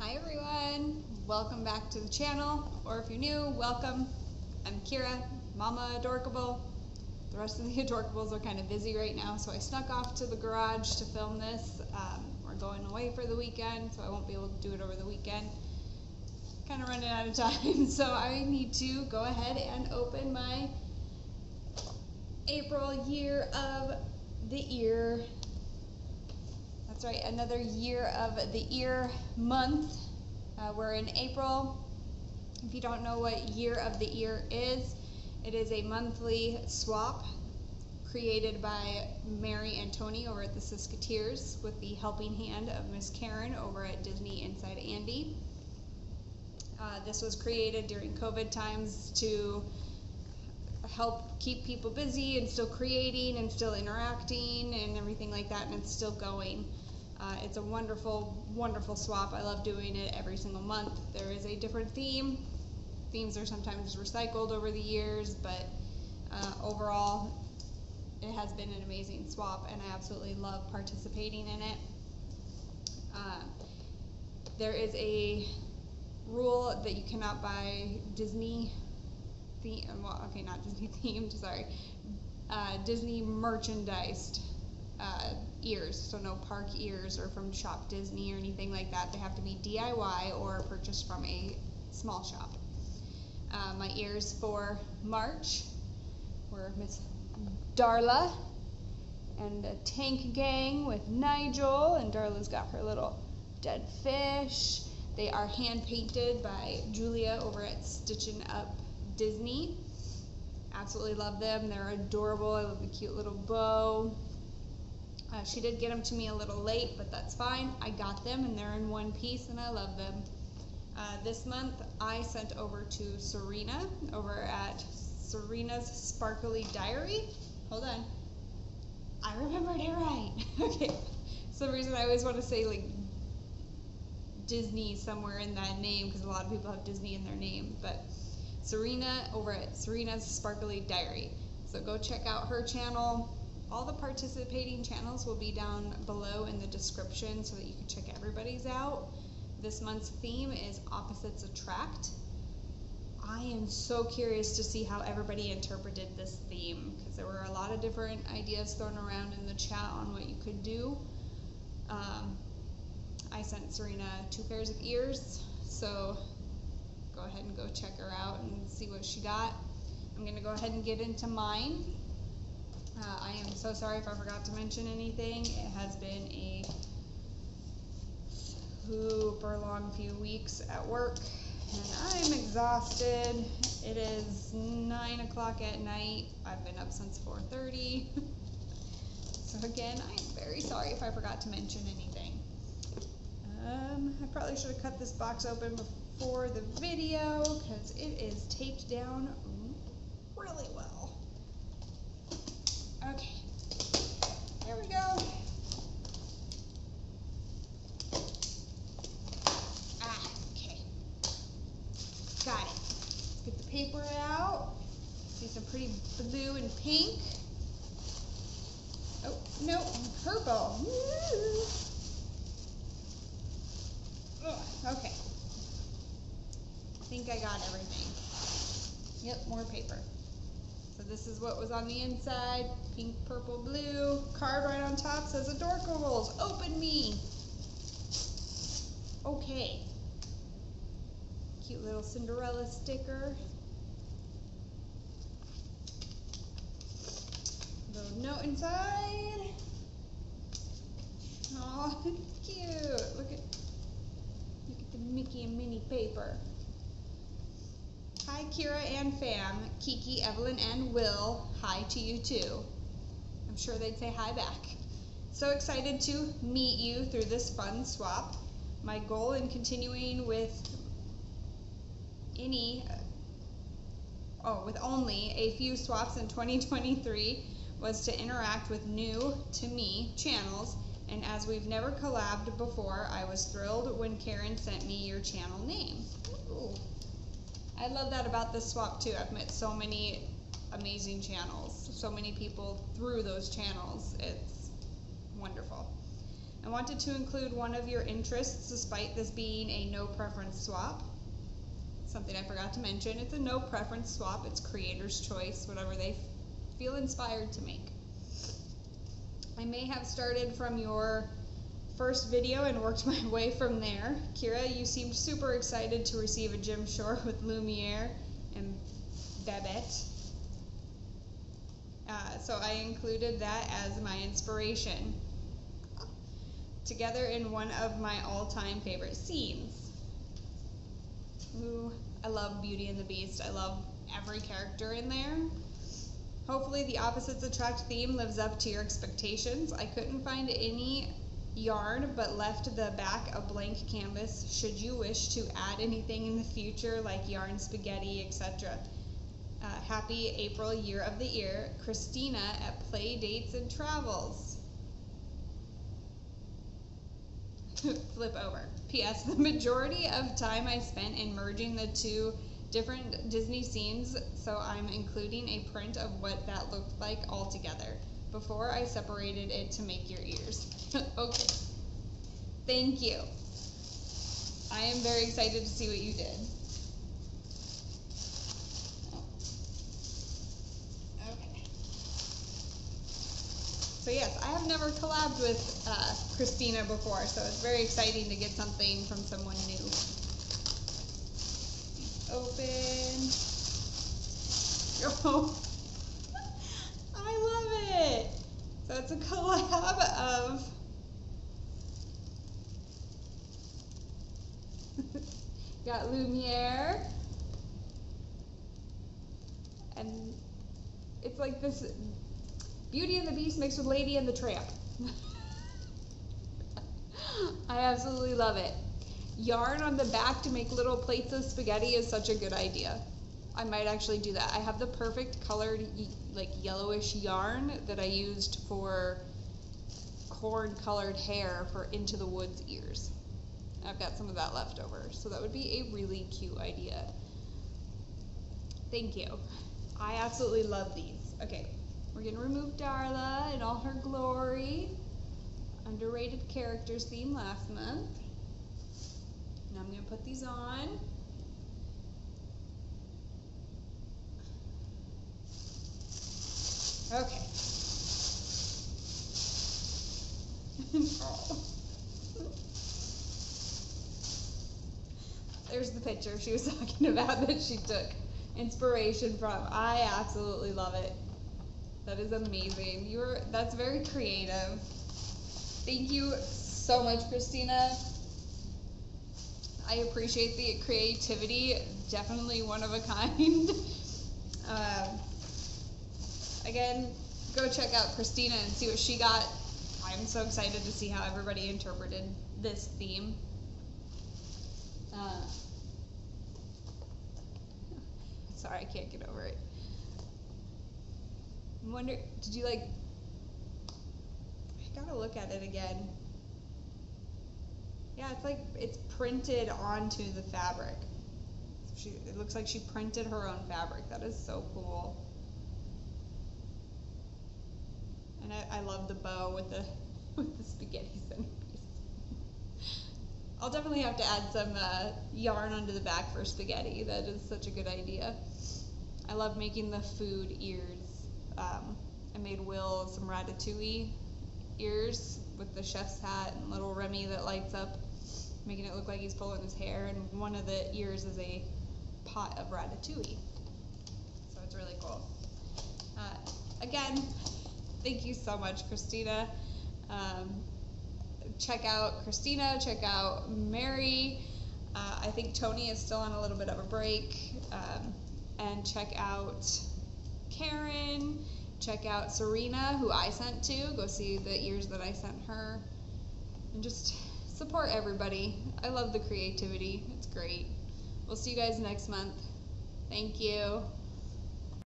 Hi everyone, welcome back to the channel, or if you're new, welcome. I'm Kira, Mama Adorkable. The rest of the Adorkables are kind of busy right now, so I snuck off to the garage to film this. Um, we're going away for the weekend, so I won't be able to do it over the weekend. Kind of running out of time, so I need to go ahead and open my April year of the ear that's right, another year of the ear month. Uh, we're in April. If you don't know what year of the ear is, it is a monthly swap created by Mary and Tony over at the SisketEars with the helping hand of Miss Karen over at Disney Inside Andy. Uh, this was created during COVID times to help keep people busy and still creating and still interacting and everything like that, and it's still going. Uh, it's a wonderful, wonderful swap. I love doing it every single month. There is a different theme. Themes are sometimes recycled over the years, but uh, overall, it has been an amazing swap, and I absolutely love participating in it. Uh, there is a rule that you cannot buy Disney theme, well, okay, not Disney themed, sorry, uh, Disney merchandised uh, ears, so no park ears or from Shop Disney or anything like that. They have to be DIY or purchased from a small shop. Uh, my ears for March were Miss Darla and a tank gang with Nigel, and Darla's got her little dead fish. They are hand painted by Julia over at Stitching Up Disney. Absolutely love them. They're adorable. I love the cute little bow. Uh, she did get them to me a little late, but that's fine. I got them and they're in one piece and I love them. Uh, this month I sent over to Serena over at Serena's Sparkly Diary. Hold on. I remembered it right. okay. some reason I always want to say like Disney somewhere in that name because a lot of people have Disney in their name. But Serena over at Serena's Sparkly Diary. So go check out her channel. All the participating channels will be down below in the description so that you can check everybody's out. This month's theme is Opposites Attract. I am so curious to see how everybody interpreted this theme because there were a lot of different ideas thrown around in the chat on what you could do. Um, I sent Serena two pairs of ears, so go ahead and go check her out and see what she got. I'm going to go ahead and get into mine. Uh, I am so sorry if I forgot to mention anything. It has been a super long few weeks at work and I'm exhausted. It is 9 o'clock at night. I've been up since 4.30. so again, I'm very sorry if I forgot to mention anything. Um, I probably should have cut this box open before the video because it is taped down really well. Okay, there we go. Ah, okay. Got it. Get the paper out. See some pretty blue and pink. Oh, no, purple. okay. I got everything. Yep, more paper. So this is what was on the inside, pink, purple, blue. Card right on top says Adorkables, open me. Okay. Cute little Cinderella sticker. Little note inside. Oh, cute. Look at look at the Mickey and Minnie paper. Hi, Kira and fam. Kiki, Evelyn, and Will. Hi to you too. I'm sure they'd say hi back. So excited to meet you through this fun swap. My goal in continuing with any, oh, with only a few swaps in 2023 was to interact with new, to me, channels. And as we've never collabed before, I was thrilled when Karen sent me your channel name. Ooh. I love that about this swap too. I've met so many amazing channels. so many people through those channels. It's wonderful. I wanted to include one of your interests despite this being a no preference swap. Something I forgot to mention, it's a no preference swap, it's creator's choice, whatever they feel inspired to make. I may have started from your first video and worked my way from there. Kira, you seemed super excited to receive a Jim Shore with Lumiere and Babette. Uh, so I included that as my inspiration together in one of my all-time favorite scenes. Ooh, I love Beauty and the Beast. I love every character in there. Hopefully the opposites attract theme lives up to your expectations. I couldn't find any yarn but left the back a blank canvas should you wish to add anything in the future like yarn spaghetti etc. Uh, happy April year of the ear, Christina at Play Dates and Travels. flip over. P.S. The majority of time I spent in merging the two different Disney scenes, so I'm including a print of what that looked like all together before I separated it to make your ears. okay. Thank you. I am very excited to see what you did. Okay. So yes, I have never collabed with uh, Christina before, so it's very exciting to get something from someone new. Open. Oh, I love it. It's a collab of got Lumiere and it's like this Beauty and the Beast mixed with Lady and the Tramp. I absolutely love it. Yarn on the back to make little plates of spaghetti is such a good idea. I might actually do that. I have the perfect colored, like yellowish yarn that I used for corn colored hair for Into the Woods ears. I've got some of that left over, so that would be a really cute idea. Thank you. I absolutely love these. Okay, we're to remove Darla in all her glory. Underrated characters theme last month. Now I'm to put these on. Okay. There's the picture she was talking about that she took inspiration from. I absolutely love it. That is amazing. You're that's very creative. Thank you so much, Christina. I appreciate the creativity. Definitely one of a kind. again, go check out Christina and see what she got. I'm so excited to see how everybody interpreted this theme. Uh, sorry, I can't get over it. I wonder, did you like, I gotta look at it again. Yeah, it's like, it's printed onto the fabric. She, it looks like she printed her own fabric. That is so cool. And I, I love the bow with the, with the spaghetti centerpiece. I'll definitely have to add some uh, yarn onto the back for spaghetti. That is such a good idea. I love making the food ears um, I made Will some ratatouille ears with the chef's hat and little Remy that lights up, making it look like he's pulling his hair. And one of the ears is a pot of ratatouille. So it's really cool. Uh, again, thank you so much, Christina. Um, check out Christina, check out Mary. Uh, I think Tony is still on a little bit of a break. Um, and check out Karen. Check out Serena, who I sent to. Go see the ears that I sent her. And just support everybody. I love the creativity. It's great. We'll see you guys next month. Thank you.